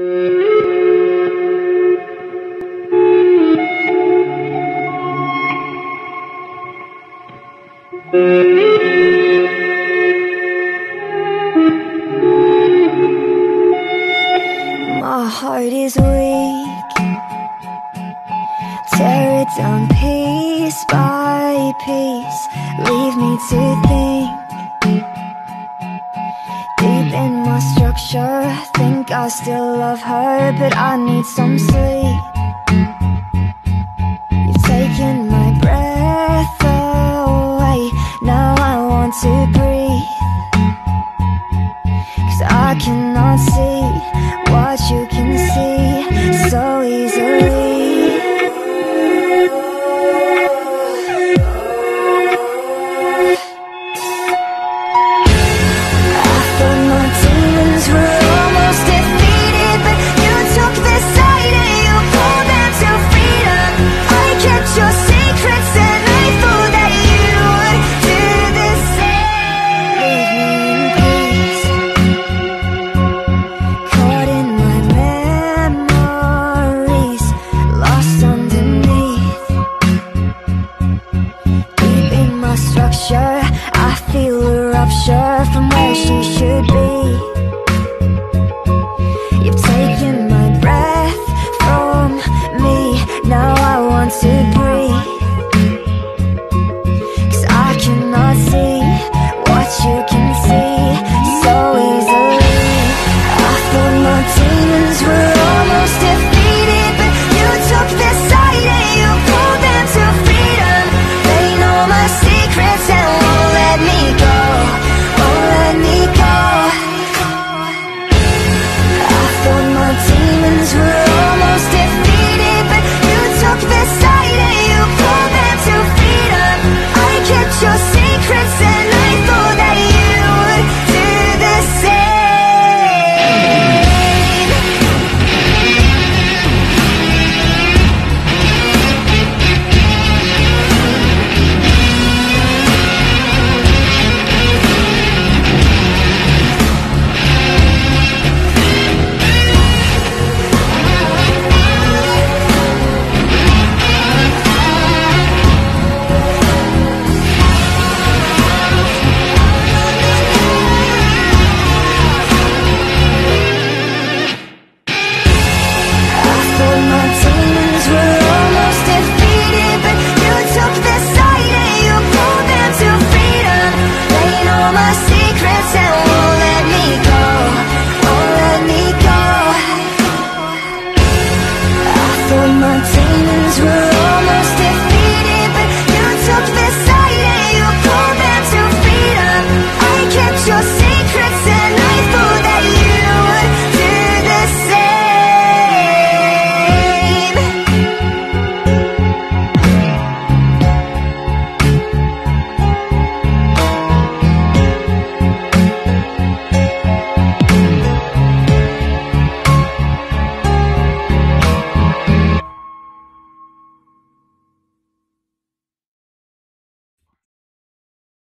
My heart is weak. Tear it down piece by piece. Leave me to think still love her But I need some sleep